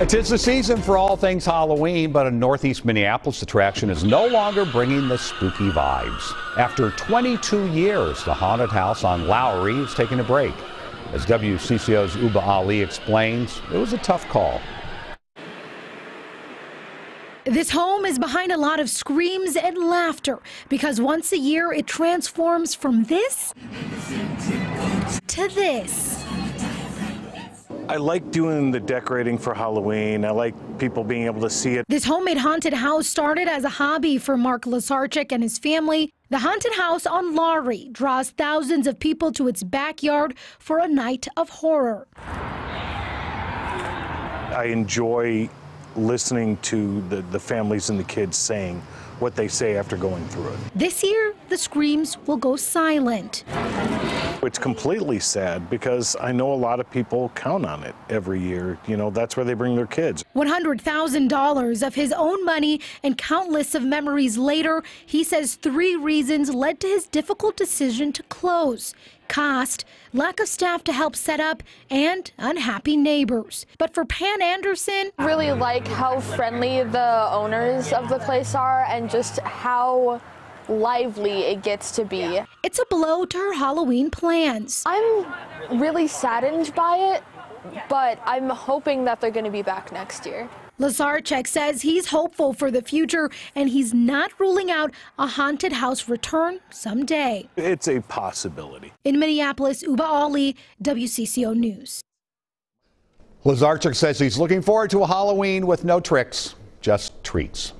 It's the season for all things Halloween, but a Northeast Minneapolis attraction is no longer bringing the spooky vibes. After 22 years, the haunted house on Lowry is taking a break. As WCCO's Ubah Ali explains, it was a tough call. This home is behind a lot of screams and laughter because once a year it transforms from this to this. I like doing the decorating for Halloween. I like people being able to see it. This homemade haunted house started as a hobby for Mark Lazarchik and his family. The haunted house on Lowry draws thousands of people to its backyard for a night of horror. I enjoy listening to the, the families and the kids saying what they say after going through it. This year, the screams will go silent. It's completely sad because I know a lot of people count on it every year. You know, that's where they bring their kids. $100,000 of his own money and countless of memories later, he says three reasons led to his difficult decision to close cost, lack of staff to help set up, and unhappy neighbors. But for Pan Anderson, really like how friendly the owners of the place are and just how lively it gets to be. It's a blow to her Halloween plans. I'm really saddened by it, but I'm hoping that they're going to be back next year. Lazarchik says he's hopeful for the future and he's not ruling out a haunted house return someday. It's a possibility. In Minneapolis, Ubah Ali, WCCO News. Lazarchik says he's looking forward to a Halloween with no tricks, just treats.